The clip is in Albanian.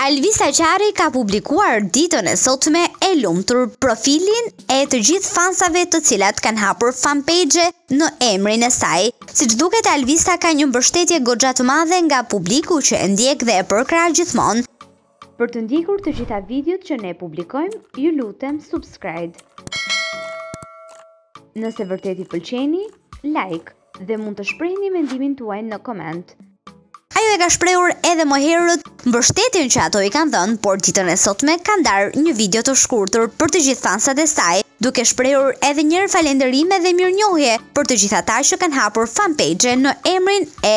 Alvisa Qari ka publikuar ditën e sotme e lumtur profilin e të gjithë fansave të cilat kanë hapur fanpage në emrin e saj. Siç duket, Alvisa ka një mbështetje goxha të madhe nga publiku që e ndjek dhe e përkrah gjithmonë. Për të ndjekur të gjitha videot që ne publikojmë, ju lutem subscribe. Nëse vërtet i pëlqeni, like dhe mund të shprehni mendimin tuaj në koment. Ajo e ka shprehur edhe më herët mbështetjen që ato i kanë dhënë, por ditën e sotme ka ndarë një video të shkurtër për të gjithë fansat e saj, duke shprehur edhe një herë falenderime dhe mirënjohje për të gjithë ata që kanë hapur fanpage në emrin e